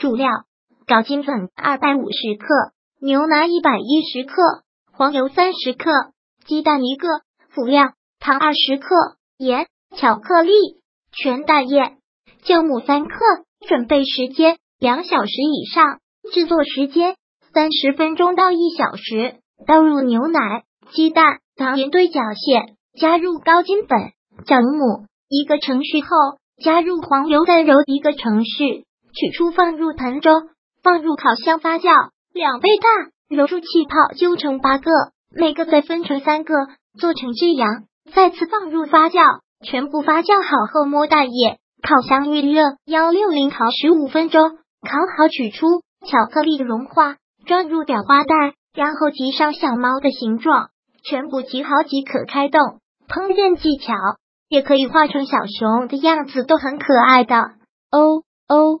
主料：高筋粉二百五十克，牛奶一百一十克，黄油三十克，鸡蛋一个。辅料：糖二十克，盐、巧克力、全蛋液、酵母三克。准备时间两小时以上，制作时间三十分钟到一小时。倒入牛奶、鸡蛋、糖盐兑搅馅，加入高筋粉、酵母。一个程序后，加入黄油，再揉一个程序，取出放入盆中，放入烤箱发酵两倍大，揉出气泡，揪成八个，每个再分成三个，做成这样，再次放入发酵，全部发酵好后摸蛋液，烤箱预热幺六零烤十五分钟，烤好取出，巧克力融化，装入裱花袋，然后挤上小猫的形状，全部挤好即可开动。烹饪技巧。也可以画成小熊的样子，都很可爱的哦哦。